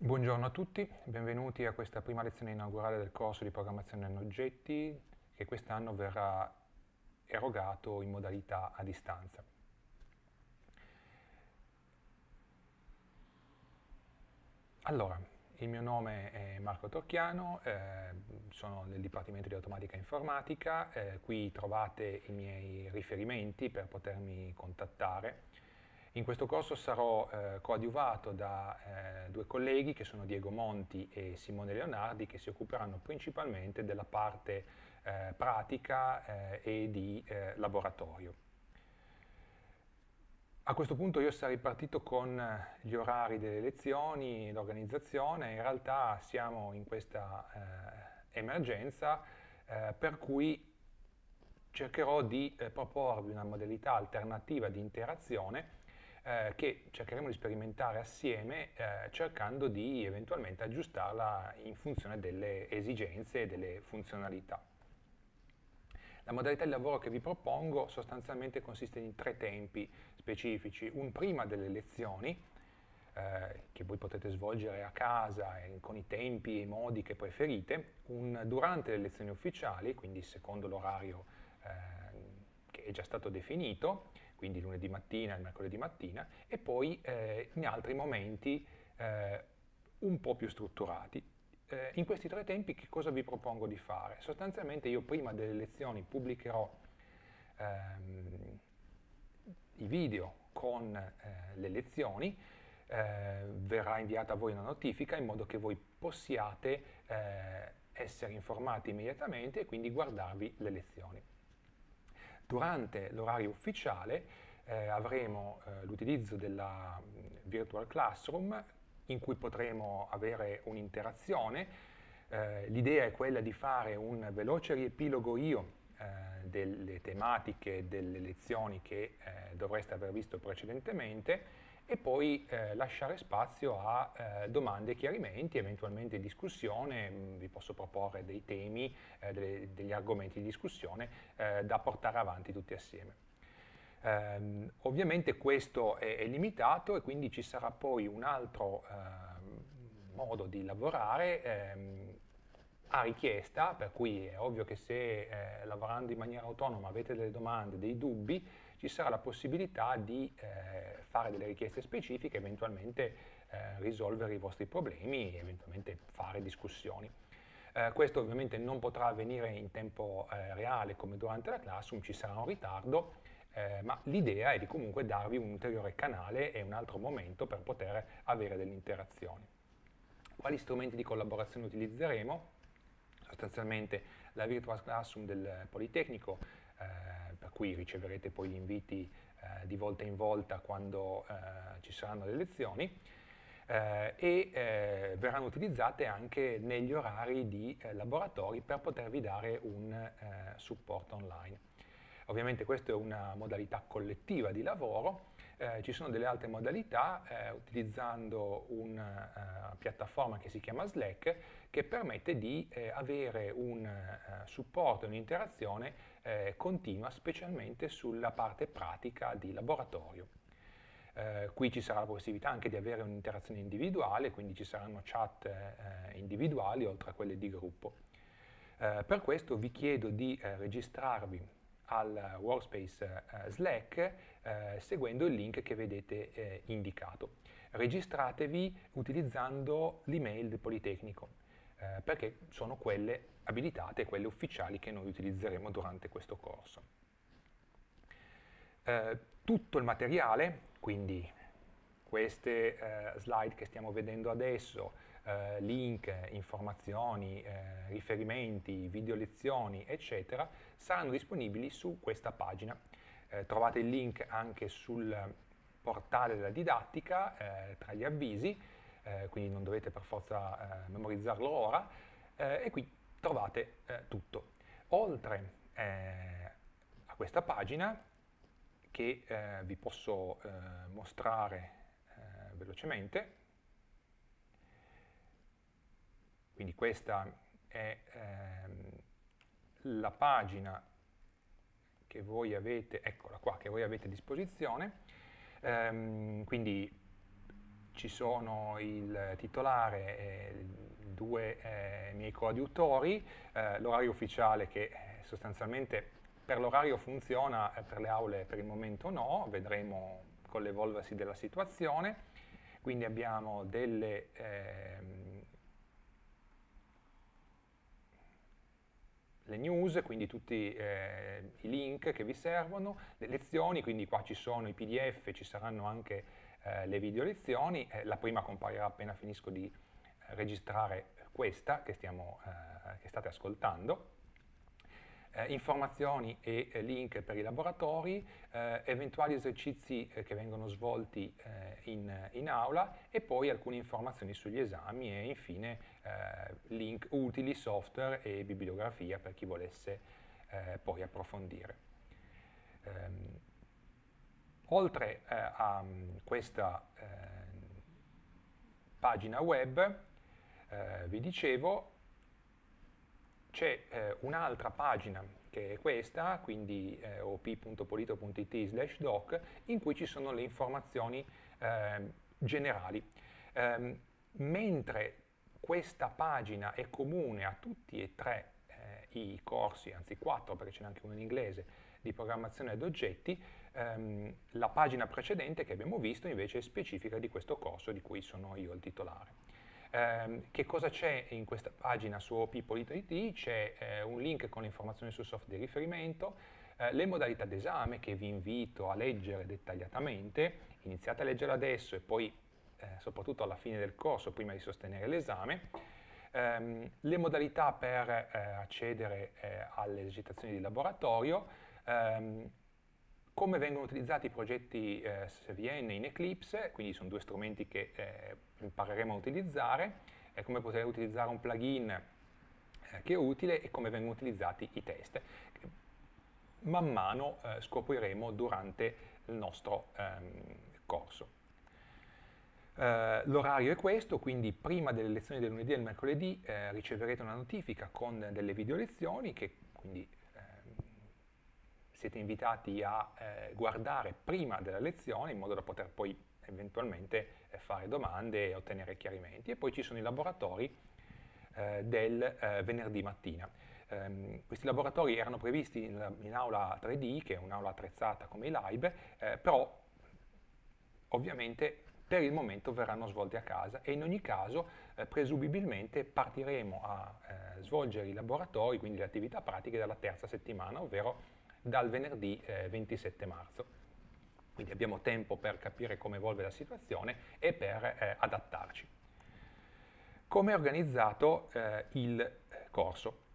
Buongiorno a tutti, benvenuti a questa prima lezione inaugurale del corso di programmazione in oggetti che quest'anno verrà erogato in modalità a distanza. Allora, il mio nome è Marco Torchiano, eh, sono del Dipartimento di Automatica Informatica, eh, qui trovate i miei riferimenti per potermi contattare in questo corso sarò eh, coadiuvato da eh, due colleghi che sono Diego Monti e Simone Leonardi che si occuperanno principalmente della parte eh, pratica eh, e di eh, laboratorio. A questo punto io sarei partito con gli orari delle lezioni, l'organizzazione, in realtà siamo in questa eh, emergenza per cui cercherò di proporvi una modalità alternativa di interazione eh, che cercheremo di sperimentare assieme eh, cercando di eventualmente aggiustarla in funzione delle esigenze e delle funzionalità. La modalità di lavoro che vi propongo sostanzialmente consiste in tre tempi specifici, un prima delle lezioni, eh, che voi potete svolgere a casa eh, con i tempi e i modi che preferite, un durante le lezioni ufficiali, quindi secondo l'orario eh, che è già stato definito, quindi lunedì mattina e mercoledì mattina, e poi eh, in altri momenti eh, un po' più strutturati. Eh, in questi tre tempi che cosa vi propongo di fare? Sostanzialmente io prima delle lezioni pubblicherò ehm, i video con eh, le lezioni, eh, verrà inviata a voi una notifica in modo che voi possiate eh, essere informati immediatamente e quindi guardarvi le lezioni. Durante l'orario ufficiale eh, avremo eh, l'utilizzo della mm, Virtual Classroom in cui potremo avere un'interazione. Eh, l'idea è quella di fare un veloce riepilogo io eh, delle tematiche delle lezioni che eh, dovreste aver visto precedentemente e poi eh, lasciare spazio a eh, domande e chiarimenti, eventualmente discussione, mm, vi posso proporre dei temi, eh, delle, degli argomenti di discussione eh, da portare avanti tutti assieme. Ehm, ovviamente questo è, è, limitato e quindi ci sarà poi un altro ehm, modo di lavorare ehm, a richiesta, per cui è ovvio che se eh, lavorando in maniera autonoma avete delle domande, dei dubbi, ci sarà la possibilità di eh, fare delle richieste specifiche, eventualmente eh, risolvere i vostri problemi, eventualmente fare discussioni. Eh, questo ovviamente non potrà avvenire in tempo eh, reale come durante la classroom, ci sarà un ritardo, eh, ma l'idea è di comunque darvi un ulteriore canale e un altro momento per poter avere delle interazioni. Quali strumenti di collaborazione utilizzeremo? sostanzialmente la Virtual Classroom del Politecnico, eh, cui riceverete poi gli inviti eh, di volta in volta quando eh, ci saranno le lezioni, eh, e eh, verranno utilizzate anche negli orari di eh, laboratori per potervi dare un supporto online. Ovviamente questa è una modalità collettiva di lavoro, eh, ci sono delle altre modalità eh, utilizzando una uh, piattaforma che si chiama Slack che permette di eh, avere un uh, supporto e un'interazione eh, continua specialmente sulla parte pratica di laboratorio. Eh, qui ci sarà la possibilità anche di avere un'interazione individuale, quindi ci saranno chat individuali oltre a quelle di gruppo. per questo vi chiedo di registrarvi al workspace eh, Slack eh, seguendo il link che vedete eh, indicato. Registratevi utilizzando l'email del Politecnico perché sono quelle abilitate, quelle ufficiali che noi utilizzeremo durante questo corso. Eh, tutto il materiale, quindi queste eh, slide che stiamo vedendo adesso, eh, link, informazioni, eh, riferimenti, video lezioni, eccetera, saranno disponibili su questa pagina. Eh, trovate il link anche sul portale della didattica, eh, tra gli avvisi, eh, quindi non dovete per forza memorizzarlo ora, e qui trovate tutto. Oltre a questa pagina, che vi posso mostrare velocemente, Quindi questa è ehm, la pagina che voi avete, eccola qua, che voi avete a disposizione. Ehm, quindi ci sono il titolare e due eh, miei coadiutori, eh, l'orario ufficiale che eh, sostanzialmente per l'orario funziona, eh, per le aule per il momento no, vedremo con l'evolversi della situazione, quindi abbiamo delle... le news, quindi tutti eh, i link che vi servono, le lezioni, quindi qua ci sono i pdf, ci saranno anche eh, le video lezioni, eh, la prima comparirà appena finisco di eh, registrare questa che, stiamo, eh, che state ascoltando, eh, informazioni e eh, link per i laboratori, eh, eventuali esercizi eh, che vengono svolti eh, in, in, aula e poi alcune informazioni sugli esami e infine link utili, software e bibliografia per chi volesse poi approfondire. Um, oltre a um, questa pagina web, vi dicevo, c'è eh, un'altra pagina che è questa, quindi eh, op.polito.it slash doc, in cui ci sono le informazioni eh, generali. Ehm, mentre questa pagina è comune a tutti e tre eh, i corsi, anzi quattro perché ce n'è anche uno in inglese, di programmazione ad oggetti, ehm, la pagina precedente che abbiamo visto invece è specifica di questo corso di cui sono io il titolare. Eh, che cosa c'è in questa pagina su OP.it? C'è eh, un link con le informazioni sul software di riferimento, eh, le modalità d'esame che vi invito a leggere dettagliatamente, iniziate a leggere adesso e poi eh, soprattutto alla fine del corso, prima di sostenere l'esame, ehm, le modalità per eh, accedere eh, alle esercitazioni di laboratorio, ehm, come vengono utilizzati i progetti eh, SVN in Eclipse, quindi sono due strumenti che eh, impareremo a utilizzare, eh, come poter utilizzare un plugin eh, che è utile e come vengono utilizzati i test. Man mano eh, scopriremo durante il nostro ehm, corso. Uh, L'orario è questo, quindi prima delle lezioni del lunedì e del mercoledì eh, riceverete una notifica con delle video lezioni che quindi siete invitati a eh, guardare prima della lezione in modo da poter poi eventualmente eh, fare domande e ottenere chiarimenti. E poi ci sono i laboratori eh, del eh, venerdì mattina. Um, questi laboratori erano previsti in, in, aula 3D, che è un'aula attrezzata come i LIBE, eh, però ovviamente per il momento verranno svolti a casa e in ogni caso eh, presumibilmente partiremo a eh, svolgere i laboratori, quindi le attività pratiche dalla terza settimana, ovvero dal venerdì eh, 27 marzo. Quindi abbiamo tempo per capire come evolve la situazione e per eh, adattarci. Come è organizzato eh, il corso?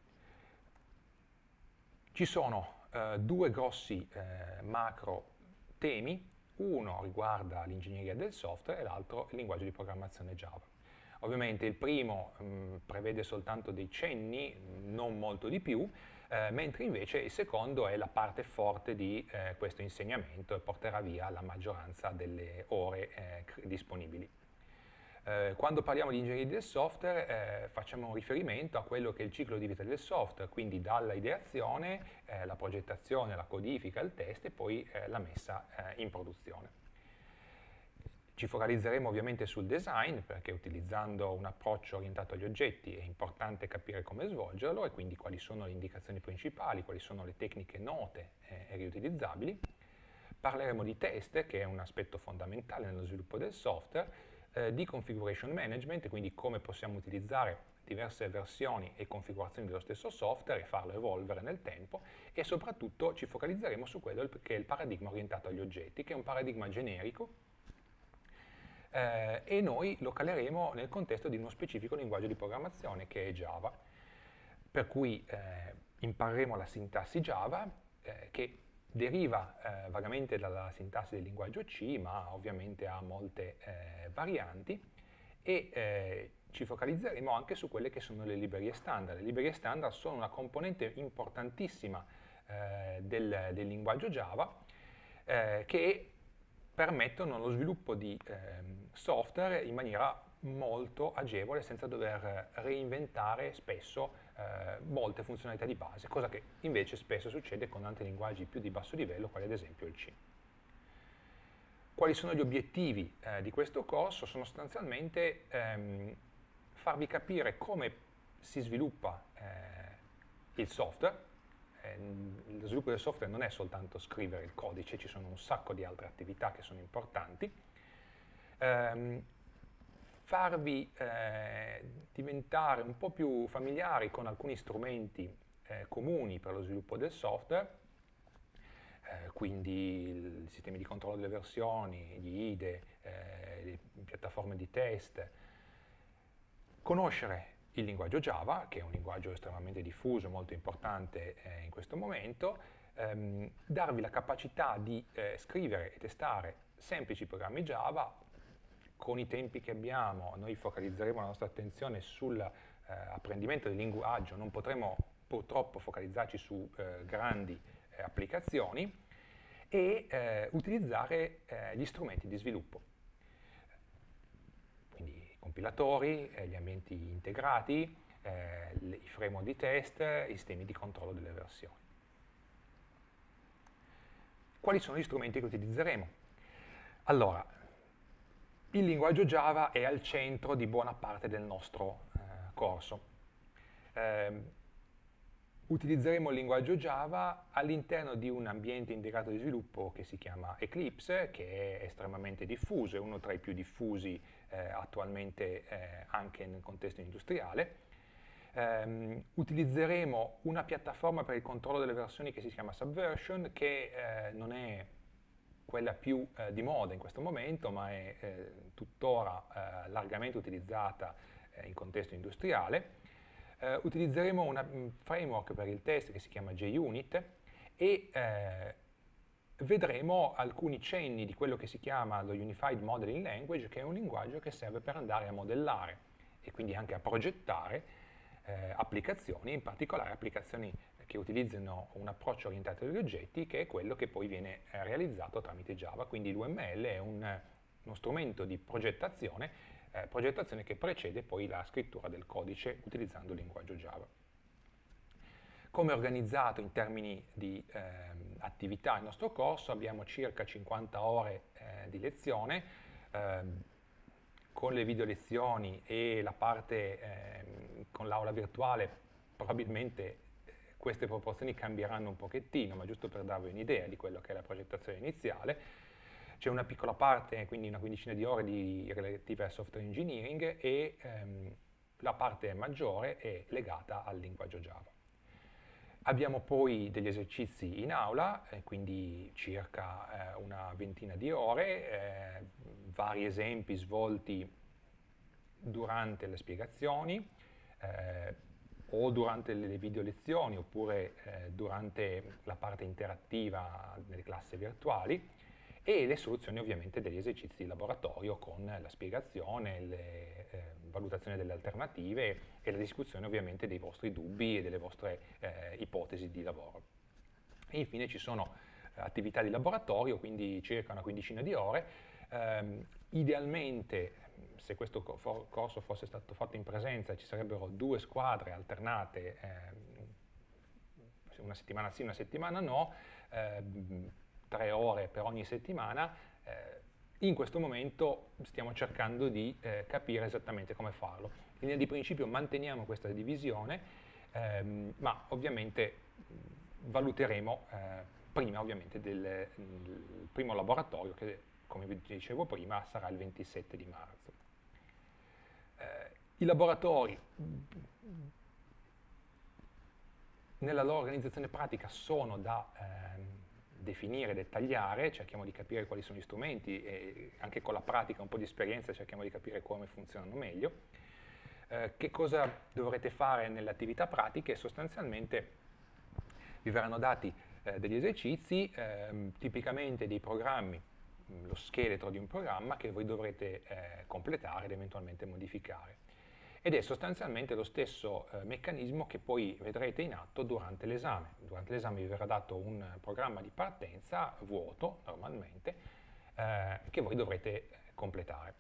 Ci sono eh, due grossi eh, macro temi, uno riguarda l'ingegneria del software e l'altro il linguaggio di programmazione Java. Ovviamente il primo mh, mm, prevede soltanto dei cenni, non molto di più, eh, mentre invece il secondo è la parte forte di eh, questo insegnamento e porterà via la maggioranza delle ore eh, disponibili. Eh, quando parliamo di ingegneria del software eh, facciamo riferimento a quello che è il ciclo di vita del software, quindi dalla ideazione, la progettazione, la codifica, il test e poi la messa in produzione. Ci focalizzeremo ovviamente sul design perché utilizzando un approccio orientato agli oggetti è importante capire come svolgerlo e quindi quali sono le indicazioni principali, quali sono le tecniche note e riutilizzabili. Parleremo di test, che è un aspetto fondamentale nello sviluppo del software, eh, di configuration management, quindi come possiamo utilizzare diverse versioni e configurazioni dello stesso software e farlo evolvere nel tempo e soprattutto ci focalizzeremo su quello che è il paradigma orientato agli oggetti, che è un paradigma generico eh, e noi lo caleremo nel contesto di uno specifico linguaggio di programmazione che è Java, per cui eh, impareremo la sintassi Java eh, che deriva eh, vagamente dalla sintassi del linguaggio C, ma ovviamente ha molte eh, varianti e eh, ci focalizzeremo anche su quelle che sono le librerie standard. Le librerie standard sono una componente importantissima del, del linguaggio Java che permettono lo sviluppo di eh, software in maniera molto agevole senza dover reinventare spesso eh, molte funzionalità di base, cosa che invece spesso succede con altri linguaggi più di basso livello, quali ad esempio il C. quali sono gli obiettivi eh, di questo corso? Sono sostanzialmente ehm, farvi capire come si sviluppa eh, il software. Eh, lo sviluppo del software non è soltanto scrivere il codice, ci sono un sacco di altre attività che sono importanti. Ehm, farvi eh, diventare un po' più familiari con alcuni strumenti eh, comuni per lo sviluppo del software, eh, quindi i sistemi di controllo delle versioni, gli IDE, eh, le piattaforme di test, conoscere il linguaggio Java, che è un linguaggio estremamente diffuso, molto importante eh, in questo momento, ehm, darvi la capacità di eh, scrivere e testare semplici programmi Java con i tempi che abbiamo, noi focalizzeremo la nostra attenzione sull'apprendimento eh, del linguaggio, non potremo purtroppo focalizzarci su eh, grandi eh, applicazioni e eh, utilizzare gli strumenti di sviluppo. Compilatori, eh, gli ambienti integrati, i framework di test, i sistemi di controllo delle versioni. Quali sono gli strumenti che utilizzeremo? Allora, il linguaggio Java è al centro di buona parte del nostro eh, corso. Eh, utilizzeremo il linguaggio Java all'interno di un ambiente integrato di sviluppo che si chiama Eclipse, che è estremamente diffuso, è uno tra i più diffusi eh, attualmente eh, anche nel contesto industriale. Um, utilizzeremo una piattaforma per il controllo delle versioni che si chiama Subversion, che eh, non è quella più eh, di moda in questo momento, ma è eh, tuttora eh, largamente utilizzata eh, in contesto industriale. Eh, utilizzeremo un framework per il test che si chiama JUnit e eh, vedremo alcuni cenni di quello che si chiama lo Unified Modeling Language, che è un linguaggio che serve per andare a modellare e quindi anche a progettare applicazioni, in particolare applicazioni che utilizzano un approccio orientato agli oggetti che è quello che poi viene eh, realizzato tramite Java, quindi l'UML è un, uno strumento di progettazione, eh, progettazione che precede poi la scrittura del codice utilizzando il linguaggio Java. Come è organizzato in termini di eh, attività il nostro corso? Abbiamo circa 50 ore eh, di lezione, ehm, con le video lezioni e la parte ehm, con l'aula virtuale probabilmente queste proporzioni cambieranno un pochettino, ma giusto per darvi un'idea di quello che è la progettazione iniziale, c'è una piccola parte, quindi una quindicina di ore di relative al software engineering e ehm, la parte maggiore è legata al linguaggio Java. Abbiamo poi degli esercizi in aula, eh, quindi circa eh, una ventina di ore, eh, vari esempi svolti durante le spiegazioni, o durante le video lezioni oppure durante la parte interattiva nelle classi virtuali e le soluzioni ovviamente degli esercizi di laboratorio con la spiegazione, la eh, valutazione delle alternative e la discussione ovviamente dei vostri dubbi e delle vostre eh, ipotesi di lavoro. E infine ci sono attività di laboratorio, quindi circa una quindicina di ore, ehm, idealmente se questo corso fosse stato fatto in presenza ci sarebbero due squadre alternate, eh, una settimana sì, una settimana no, eh, tre ore per ogni settimana, eh, in questo momento stiamo cercando di eh, capire esattamente come farlo. In linea di principio manteniamo questa divisione, ehm, ma ovviamente valuteremo eh, prima ovviamente del, del primo laboratorio che come vi dicevo prima sarà il 27 di marzo. Eh, I laboratori nella loro organizzazione pratica sono da ehm, definire, dettagliare, cerchiamo di capire quali sono gli strumenti e anche con la pratica, un po' di esperienza, cerchiamo di capire come funzionano meglio. Eh, che cosa dovrete fare nelle attività pratiche? Sostanzialmente vi verranno dati eh, degli esercizi, ehm, tipicamente dei programmi lo scheletro di un programma che voi dovrete eh, completare ed eventualmente modificare. Ed è sostanzialmente lo stesso eh, meccanismo che poi vedrete in atto durante l'esame. Durante l'esame vi verrà dato un programma di partenza vuoto, normalmente, eh, che voi dovrete eh, completare.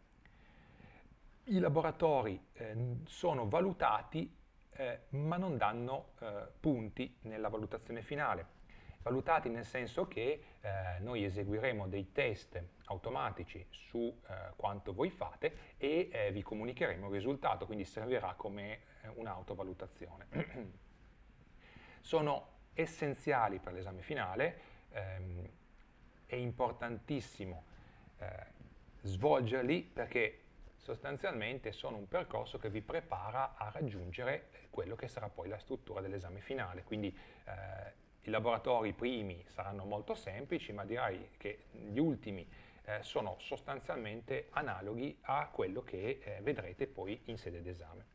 I laboratori eh, sono valutati eh, ma non danno punti nella valutazione finale valutati nel senso che eh, noi eseguiremo dei test automatici su eh, quanto voi fate e eh, vi comunicheremo il risultato, quindi servirà come eh, un'autovalutazione. Sono essenziali per l'esame finale, ehm, è importantissimo eh, svolgerli perché sostanzialmente sono un percorso che vi prepara a raggiungere quello che sarà poi la struttura dell'esame finale, quindi eh, i laboratori primi saranno molto semplici, ma direi che gli ultimi eh, sono sostanzialmente analoghi a quello che eh, vedrete poi in sede d'esame.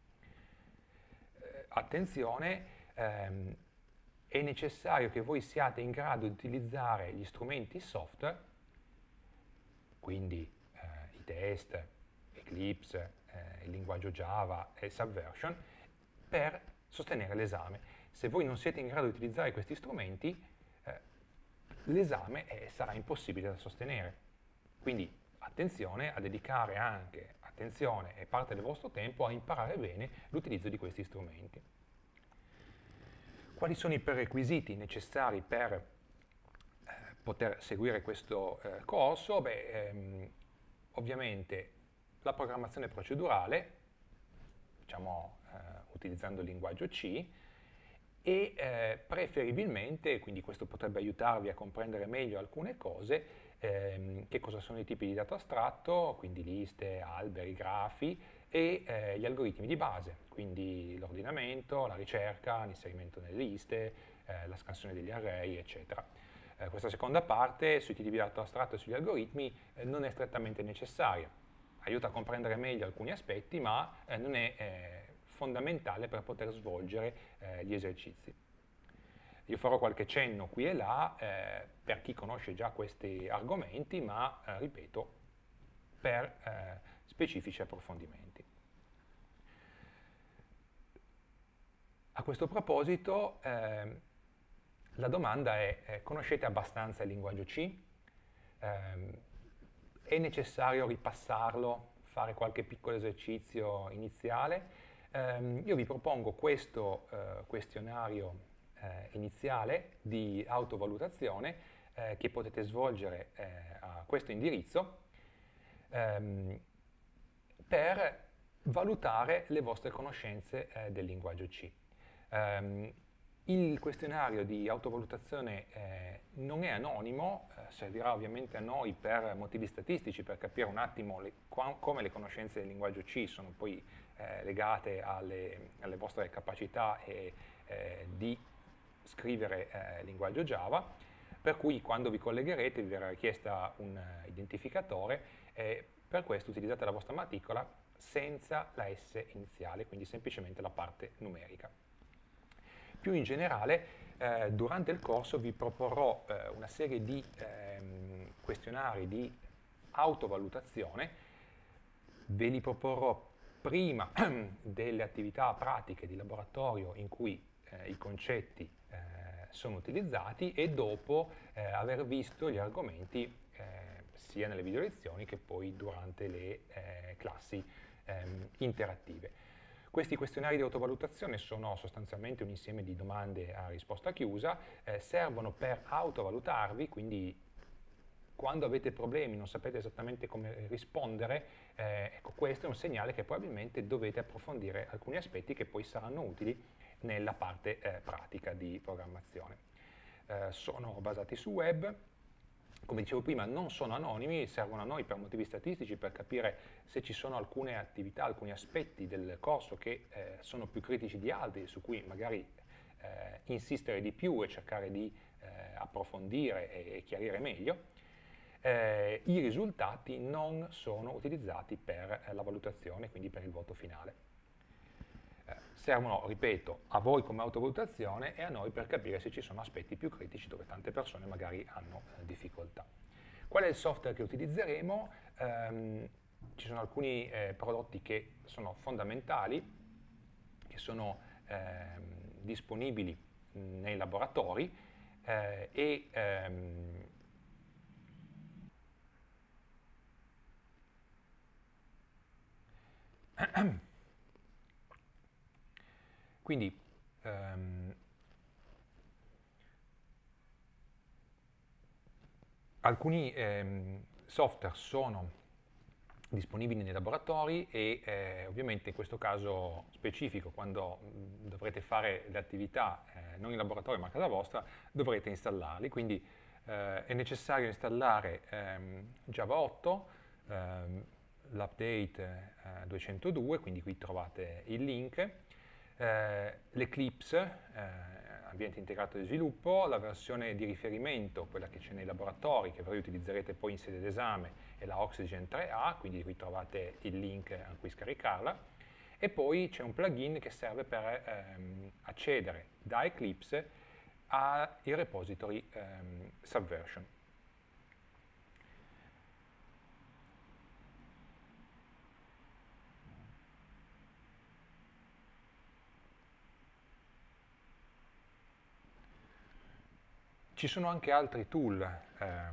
Eh, attenzione, ehm, è necessario che voi siate in grado di utilizzare gli strumenti software, quindi eh, i test, Eclipse, eh, il linguaggio Java e Subversion, per sostenere l'esame se voi non siete in grado di utilizzare questi strumenti, eh, l'esame eh, sarà impossibile da sostenere. Quindi attenzione a dedicare anche attenzione e parte del vostro tempo a imparare bene l'utilizzo di questi strumenti. Quali sono i prerequisiti necessari per eh, poter seguire questo eh, corso? Beh, ehm, ovviamente la programmazione procedurale, diciamo eh, utilizzando il linguaggio C, e eh, preferibilmente, quindi questo potrebbe aiutarvi a comprendere meglio alcune cose, ehm, che cosa sono i tipi di dato astratto, quindi liste, alberi, grafi, e eh, gli algoritmi di base, quindi l'ordinamento, la ricerca, l'inserimento nelle liste, eh, la scansione degli array, eccetera. Eh, questa seconda parte, sui tipi di dato astratto e sugli algoritmi, eh, non è strettamente necessaria. Aiuta a comprendere meglio alcuni aspetti, ma eh, non è fondamentale per poter svolgere eh, gli esercizi. Io farò qualche cenno qui e là eh, per chi conosce già questi argomenti, ma eh, ripeto, per eh, specifici approfondimenti. A questo proposito, ehm, la domanda è, conoscete abbastanza il linguaggio C? Ehm, è necessario ripassarlo, fare qualche piccolo esercizio iniziale? Um, io vi propongo questo uh, questionario uh, iniziale di autovalutazione uh, che potete svolgere a questo indirizzo um, per valutare le vostre conoscenze del linguaggio C. Um, il questionario di autovalutazione eh, non è anonimo, eh, servirà ovviamente a noi per motivi statistici, per capire un attimo le, qua, come le conoscenze del linguaggio C sono poi eh, legate alle, alle, vostre capacità e, eh, di scrivere eh, linguaggio Java, per cui quando vi collegherete vi verrà richiesta un uh, identificatore e per questo utilizzate la vostra matricola senza la S iniziale, quindi semplicemente la parte numerica. Più in generale, eh, durante il corso vi proporrò eh, una serie di ehm, questionari di autovalutazione, ve li proporrò prima delle attività pratiche di laboratorio in cui eh, i concetti eh, sono utilizzati e dopo eh, aver visto gli argomenti eh, sia nelle video lezioni che poi durante le eh, classi ehm, interattive. Questi questionari di autovalutazione sono sostanzialmente un insieme di domande a risposta chiusa, eh, servono per autovalutarvi, quindi quando avete problemi, non sapete esattamente come rispondere, eh, ecco questo è un segnale che probabilmente dovete approfondire alcuni aspetti che poi saranno utili nella parte eh, pratica di programmazione. Eh, sono basati su web, come dicevo prima non sono anonimi, servono a noi per motivi statistici per capire se ci sono alcune attività, alcuni aspetti del corso che eh, sono più critici di altri, su cui magari eh, insistere di più e cercare di eh, approfondire e, e chiarire meglio eh, i risultati non sono utilizzati per eh, la valutazione, quindi per il voto finale. Eh, servono, ripeto, a voi come autovalutazione e a noi per capire se ci sono aspetti più critici dove tante persone magari hanno eh, difficoltà. Qual è il software che utilizzeremo? Ehm, ci sono alcuni eh, prodotti che sono fondamentali, che sono ehm, disponibili nei laboratori eh, e ehm, Quindi ehm, alcuni ehm, software sono disponibili nei laboratori e eh, ovviamente in questo caso specifico, quando dovrete fare le attività eh, non in laboratorio ma a casa vostra, dovrete installarli, quindi eh, è necessario installare ehm, Java 8, l'update 202, eh, quindi qui trovate il link, eh, l'Eclipse, eh, ambiente integrato di sviluppo, la versione di riferimento, quella che c'è nei laboratori, che voi utilizzerete poi in sede d'esame, è la Oxygen 3A, quindi qui trovate il link a cui scaricarla, e poi c'è un plugin che serve per ehm, accedere da Eclipse ai repository ehm, Subversion. Ci sono anche altri tool ehm,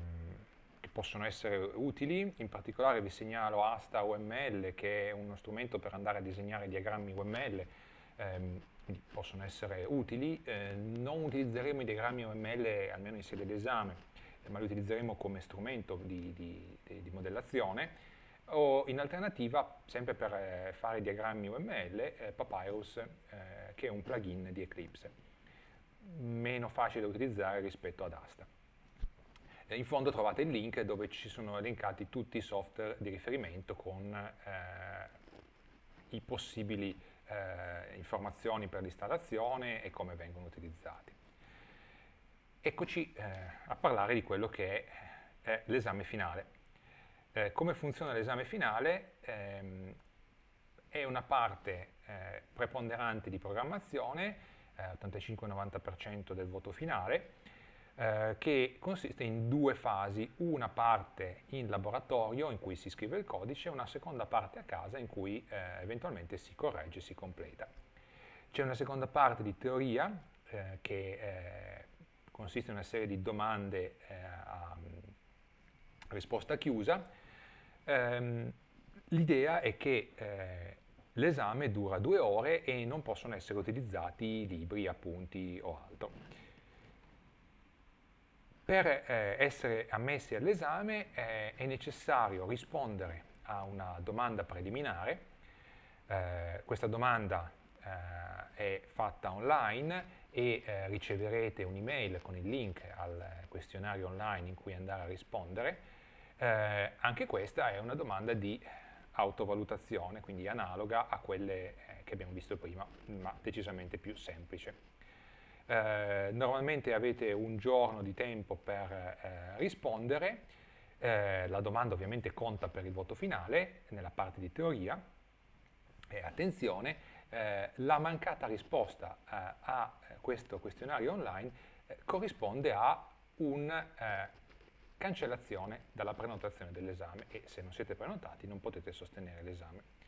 che possono essere utili, in particolare vi segnalo Asta UML che è uno strumento per andare a disegnare diagrammi UML, ehm, possono essere utili. Eh, non utilizzeremo i diagrammi UML almeno in sede d'esame, eh, ma li utilizzeremo come strumento di, di, di, modellazione. O in alternativa, sempre per eh, fare diagrammi UML, eh, Papyrus, eh, che è un plugin di Eclipse meno facile da utilizzare rispetto ad Asta. Eh, in fondo trovate il link dove ci sono elencati tutti i software di riferimento con eh, i possibili eh, informazioni per l'installazione e come vengono utilizzati. Eccoci eh, a parlare di quello che è, è l'esame finale. Eh, come funziona l'esame finale? Ehm, è una parte eh, preponderante di programmazione 85-90% del voto finale, eh, che consiste in due fasi, una parte in laboratorio in cui si scrive il codice e una seconda parte a casa in cui eh, eventualmente si corregge e si completa. C'è una seconda parte di teoria eh, che eh, consiste in una serie di domande eh, a mm, risposta chiusa. Ehm, L'idea è che L'esame dura due ore e non possono essere utilizzati libri, appunti o altro. Per eh, essere ammessi all'esame eh, è necessario rispondere a una domanda preliminare. Eh, questa domanda eh, è fatta online e eh, riceverete un'email con il link al questionario online in cui andare a rispondere. Eh, anche questa è una domanda di autovalutazione, quindi analoga a quelle eh, che abbiamo visto prima, ma decisamente più semplice. Eh, normalmente avete un giorno di tempo per eh, rispondere, eh, la domanda ovviamente conta per il voto finale nella parte di teoria, e attenzione, la mancata risposta a questo questionario online corrisponde a un cancellazione dalla prenotazione dell'esame e se non siete prenotati non potete sostenere l'esame.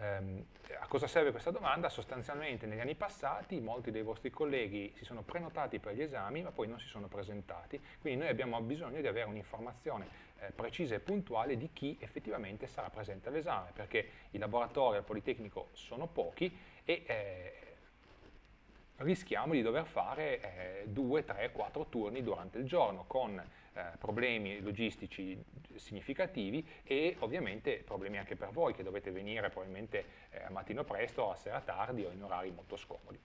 Um, a cosa serve questa domanda? Sostanzialmente negli anni passati molti dei vostri colleghi si sono prenotati per gli esami ma poi non si sono presentati, quindi noi abbiamo bisogno di avere un'informazione eh, precisa e puntuale di chi effettivamente sarà presente all'esame, perché i laboratori al Politecnico sono pochi e eh, rischiamo di dover fare eh, due, tre, quattro turni durante il giorno con eh, problemi logistici significativi e ovviamente problemi anche per voi che dovete venire probabilmente eh, a mattino presto, a sera tardi o in orari molto scomodi.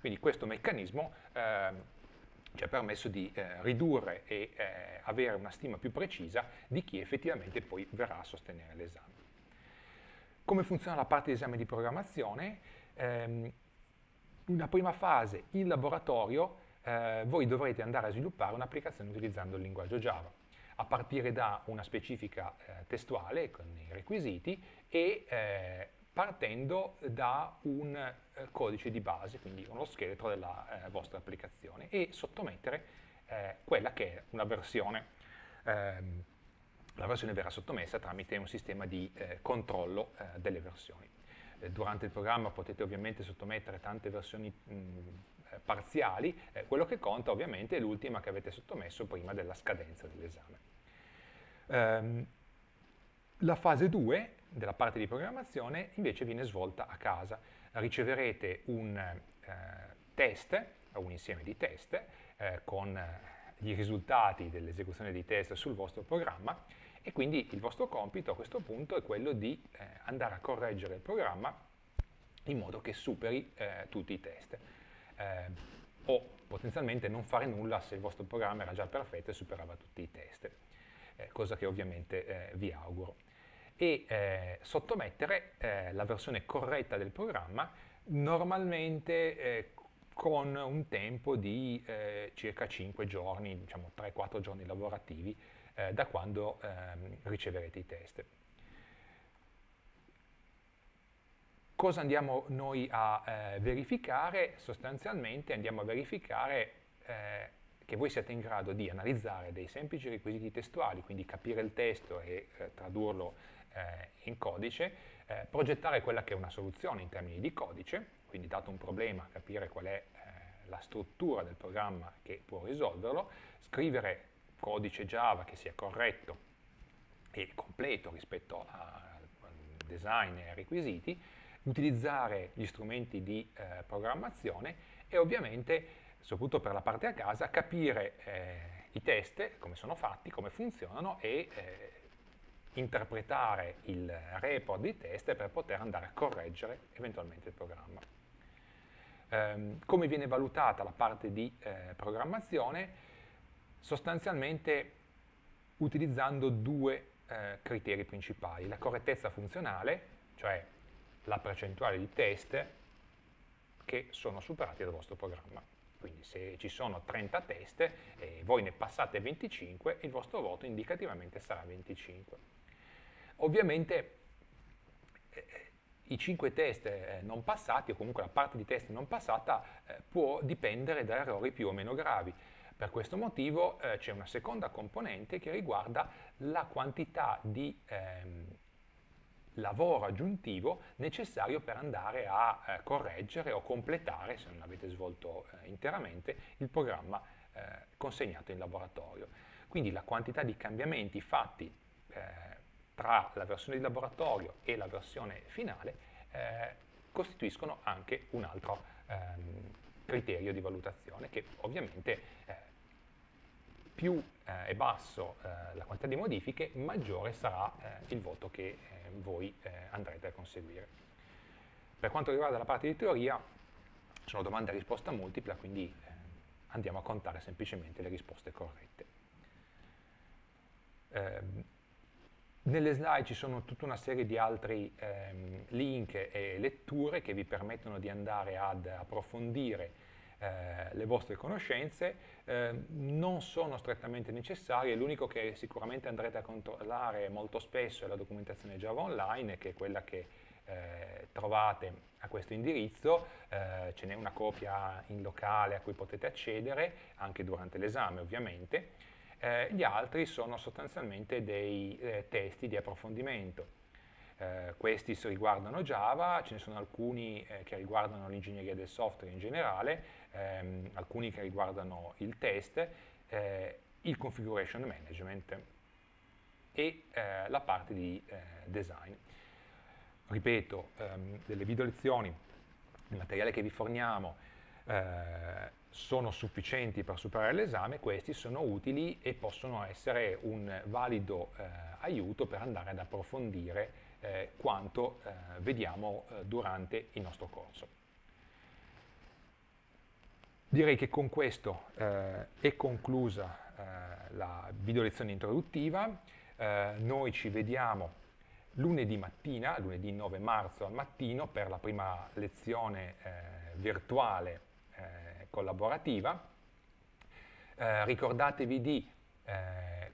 Quindi questo meccanismo eh, ci ha permesso di eh, ridurre e eh, avere una stima più precisa di chi effettivamente poi verrà a sostenere l'esame. Come funziona la parte di esame di programmazione? Ehm, una prima fase in laboratorio eh, voi dovrete andare a sviluppare un'applicazione utilizzando il linguaggio Java, a partire da una specifica eh, testuale con i requisiti e eh, partendo da un eh, codice di base, quindi uno scheletro della eh, vostra applicazione e sottomettere eh, quella che è una versione. Ehm, la versione verrà sottomessa tramite un sistema di controllo delle versioni durante il programma potete ovviamente sottomettere tante versioni mh, eh, parziali, eh, quello che conta ovviamente è l'ultima che avete sottomesso prima della scadenza dell'esame. Um, la fase 2 della parte di programmazione invece viene svolta a casa. Riceverete un eh, test, un insieme di test, eh, con eh, i risultati dell'esecuzione dei test sul vostro programma e quindi il vostro compito a questo punto è quello di eh, andare a correggere il programma in modo che superi eh, tutti i test. Eh, o potenzialmente non fare nulla se il vostro programma era già perfetto e superava tutti i test, eh, cosa che ovviamente eh, vi auguro. E eh, sottomettere la versione corretta del programma normalmente con un tempo di circa 5 giorni, diciamo 3-4 giorni lavorativi eh, da quando ehm, riceverete i test. Cosa andiamo noi a eh, verificare? Sostanzialmente andiamo a verificare eh, che voi siete in grado di analizzare dei semplici requisiti testuali, quindi capire il testo e eh, tradurlo eh, in codice, eh, progettare quella che è una soluzione in termini di codice, quindi dato un problema capire qual è la struttura del programma che può risolverlo, scrivere codice Java che sia corretto e completo rispetto al design e ai requisiti, utilizzare gli strumenti di eh, programmazione e ovviamente, soprattutto per la parte a casa, capire eh, i test, come sono fatti, come funzionano e eh, interpretare il report di test per poter andare a correggere eventualmente il programma. Um, come viene valutata la parte di eh, programmazione? sostanzialmente utilizzando due eh, criteri principali, la correttezza funzionale, cioè la percentuale di test che sono superati dal vostro programma. Quindi se ci sono 30 test e voi ne passate 25, il vostro voto indicativamente sarà 25. Ovviamente eh, i 5 test eh, non passati, o comunque la parte di test non passata, eh, può dipendere da errori più o meno gravi. Per questo motivo eh, c'è una seconda componente che riguarda la quantità di ehm, lavoro aggiuntivo necessario per andare a eh, correggere o completare, se non l'avete svolto eh, interamente, il programma eh, consegnato in laboratorio. Quindi la quantità di cambiamenti fatti eh, tra la versione di laboratorio e la versione finale eh, costituiscono anche un altro ehm, criterio di valutazione che ovviamente più eh, è basso eh, la quantità di modifiche, maggiore sarà eh, il voto che eh, voi eh, andrete a conseguire. Per quanto riguarda la parte di teoria, sono domande a risposta multipla, quindi eh, andiamo a contare semplicemente le risposte corrette. Ehm, nelle slide ci sono tutta una serie di altri ehm, link e letture che vi permettono di andare ad approfondire eh, le vostre conoscenze eh, non sono strettamente necessarie, l'unico che sicuramente andrete a controllare molto spesso è la documentazione Java Online, che è quella che eh, trovate a questo indirizzo, eh, ce n'è una copia in locale a cui potete accedere, anche durante l'esame ovviamente, eh, gli altri sono sostanzialmente dei testi di approfondimento. Eh, questi riguardano Java, ce ne sono alcuni eh, che riguardano l'ingegneria del software in generale, ehm, alcuni che riguardano il test, eh, il configuration management e eh, la parte di eh, design. Ripeto, ehm, delle video lezioni, il materiale che vi forniamo eh, sono sufficienti per superare l'esame, questi sono utili e possono essere un valido aiuto per andare ad approfondire eh, quanto eh, vediamo eh, durante il nostro corso. Direi che con questo eh, è conclusa eh, la video lezione introduttiva, eh, noi ci vediamo lunedì mattina, lunedì 9 marzo al mattino per la prima lezione virtuale collaborativa. ricordatevi di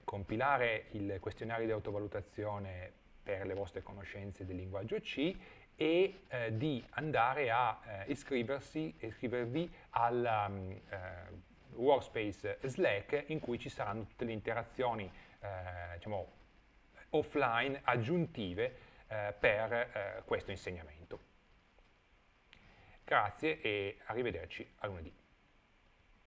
compilare il questionario di autovalutazione per le vostre conoscenze del linguaggio C e eh, di andare a eh, iscrivervi al um, eh, workspace Slack in cui ci saranno tutte le interazioni eh, diciamo, offline aggiuntive eh, per questo insegnamento. Grazie e arrivederci a lunedì.